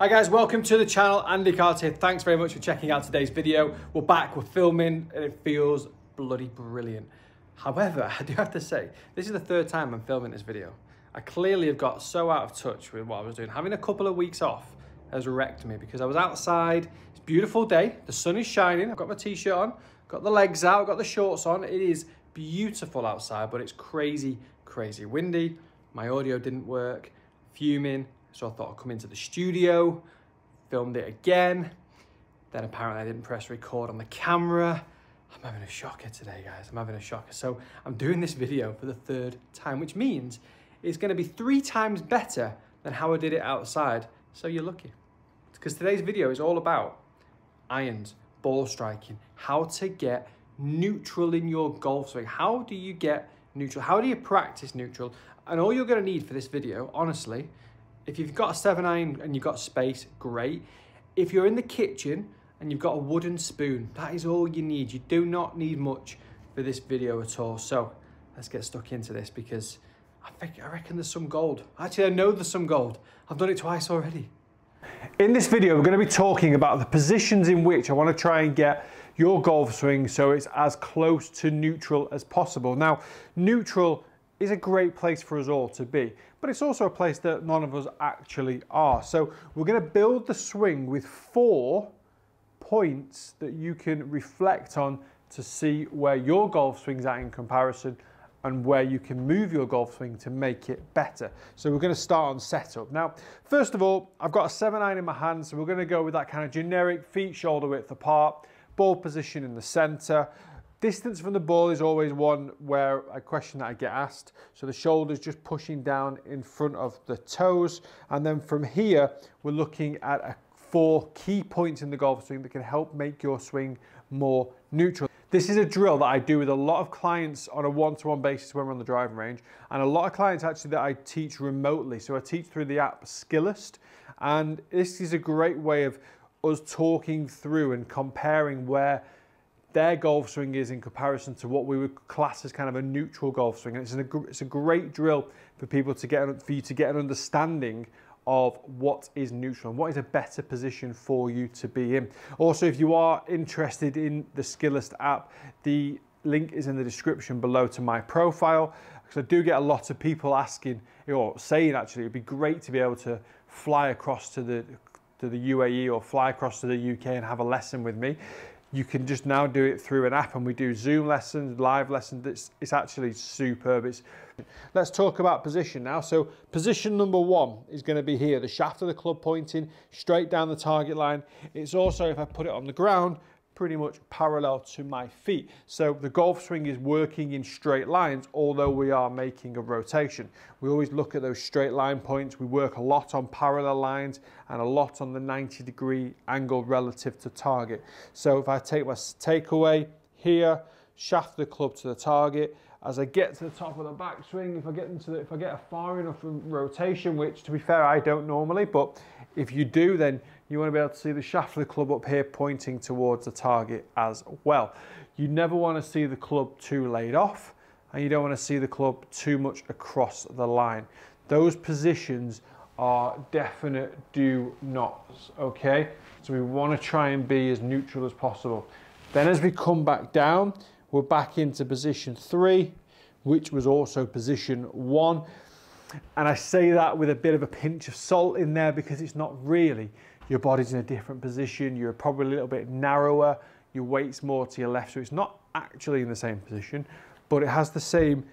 Hi guys, welcome to the channel. Andy Carter here. Thanks very much for checking out today's video. We're back, we're filming, and it feels bloody brilliant. However, I do have to say, this is the third time I'm filming this video. I clearly have got so out of touch with what I was doing. Having a couple of weeks off has wrecked me because I was outside. It's beautiful day. The sun is shining. I've got my t-shirt on, got the legs out, got the shorts on. It is beautiful outside, but it's crazy, crazy windy. My audio didn't work, fuming. So I thought I'd come into the studio, filmed it again. Then apparently I didn't press record on the camera. I'm having a shocker today, guys. I'm having a shocker. So I'm doing this video for the third time, which means it's gonna be three times better than how I did it outside. So you're lucky. Because today's video is all about irons, ball striking, how to get neutral in your golf swing. How do you get neutral? How do you practice neutral? And all you're gonna need for this video, honestly, if you've got a seven iron and you've got space, great. If you're in the kitchen and you've got a wooden spoon, that is all you need. You do not need much for this video at all. So let's get stuck into this because I think I reckon there's some gold. Actually, I know there's some gold. I've done it twice already. In this video, we're going to be talking about the positions in which I want to try and get your golf swing so it's as close to neutral as possible. Now, neutral is a great place for us all to be, but it's also a place that none of us actually are. So we're going to build the swing with four points that you can reflect on to see where your golf swing's at in comparison and where you can move your golf swing to make it better. So we're going to start on setup. Now, first of all, I've got a 7 iron in my hand, so we're going to go with that kind of generic feet shoulder width apart, ball position in the center. Distance from the ball is always one where a question that I get asked. So the shoulders just pushing down in front of the toes. And then from here, we're looking at a four key points in the golf swing that can help make your swing more neutral. This is a drill that I do with a lot of clients on a one-to-one -one basis when we're on the driving range, and a lot of clients actually that I teach remotely. So I teach through the app Skillest, and this is a great way of us talking through and comparing where their golf swing is in comparison to what we would class as kind of a neutral golf swing. And it's, a it's a great drill for people to get, for you to get an understanding of what is neutral and what is a better position for you to be in. Also, if you are interested in the Skillest app, the link is in the description below to my profile because I do get a lot of people asking or saying actually it'd be great to be able to fly across to the to the UAE or fly across to the UK and have a lesson with me you can just now do it through an app and we do Zoom lessons, live lessons. It's, it's actually superb. It's, let's talk about position now. So position number one is going to be here, the shaft of the club pointing straight down the target line. It's also, if I put it on the ground, pretty much parallel to my feet. So the golf swing is working in straight lines, although we are making a rotation. We always look at those straight line points. We work a lot on parallel lines and a lot on the 90 degree angle relative to target. So if I take my takeaway here, shaft the club to the target, as I get to the top of the backswing, if I get into the, if I get a far enough rotation, which to be fair, I don't normally, but if you do, then you want to be able to see the shaft of the club up here pointing towards the target as well. You never want to see the club too laid off and you don't want to see the club too much across the line. Those positions are definite do nots, okay? So we want to try and be as neutral as possible. Then as we come back down, we're back into position three, which was also position one. And I say that with a bit of a pinch of salt in there because it's not really your body's in a different position, you're probably a little bit narrower, your weight's more to your left, so it's not actually in the same position, but it has the same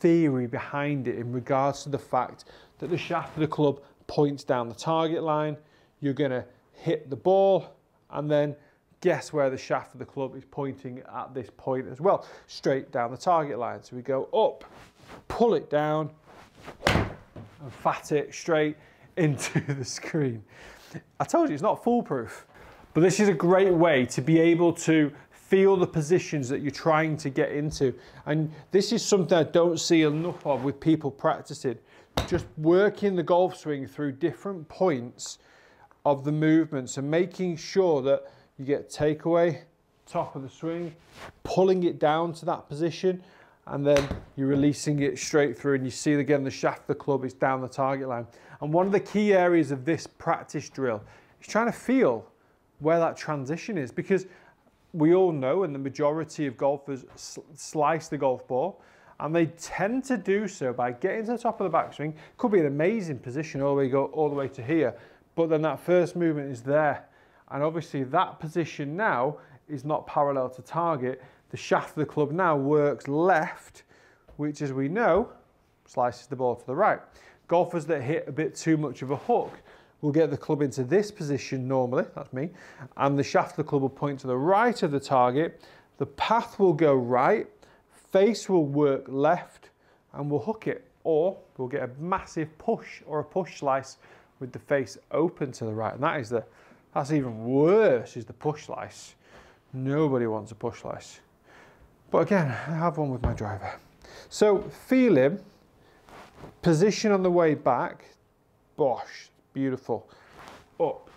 theory behind it in regards to the fact that the shaft of the club points down the target line, you're gonna hit the ball, and then guess where the shaft of the club is pointing at this point as well, straight down the target line. So we go up, pull it down, and fat it straight into the screen. I told you it's not foolproof, but this is a great way to be able to feel the positions that you're trying to get into. And this is something I don't see enough of with people practicing. Just working the golf swing through different points of the movements and making sure that you get takeaway, top of the swing, pulling it down to that position, and then you're releasing it straight through and you see again the shaft of the club is down the target line. And one of the key areas of this practice drill is trying to feel where that transition is because we all know, and the majority of golfers slice the golf ball, and they tend to do so by getting to the top of the backswing. Could be an amazing position all the way go all the way to here, but then that first movement is there, and obviously that position now is not parallel to target. The shaft of the club now works left, which, as we know, slices the ball to the right. Golfers that hit a bit too much of a hook will get the club into this position normally, that's me, and the shaft of the club will point to the right of the target. The path will go right, face will work left, and we'll hook it. Or we'll get a massive push or a push slice with the face open to the right. And that is the, that's even worse, is the push slice. Nobody wants a push slice. But again, I have one with my driver. So feel position on the way back, bosh, beautiful. Up,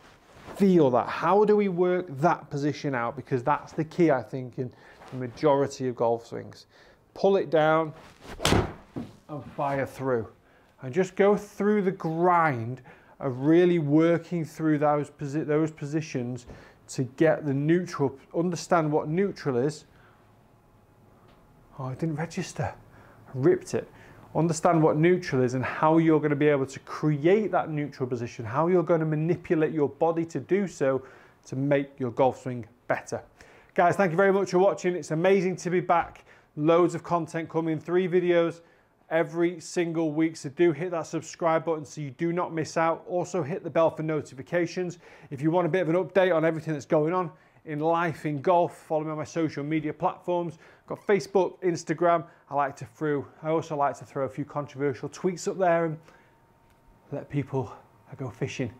feel that. How do we work that position out? Because that's the key, I think, in the majority of golf swings. Pull it down and fire through. And just go through the grind of really working through those, posi those positions to get the neutral, understand what neutral is. Oh, I didn't register. I ripped it understand what neutral is and how you're going to be able to create that neutral position, how you're going to manipulate your body to do so to make your golf swing better. Guys, thank you very much for watching. It's amazing to be back. Loads of content coming, three videos every single week. So do hit that subscribe button so you do not miss out. Also hit the bell for notifications. If you want a bit of an update on everything that's going on, in life, in golf. Follow me on my social media platforms. I've got Facebook, Instagram. I like to throw, I also like to throw a few controversial tweets up there and let people I go fishing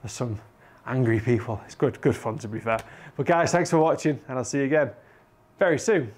for some angry people. It's good, good fun to be fair. But guys, thanks for watching and I'll see you again very soon.